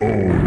own.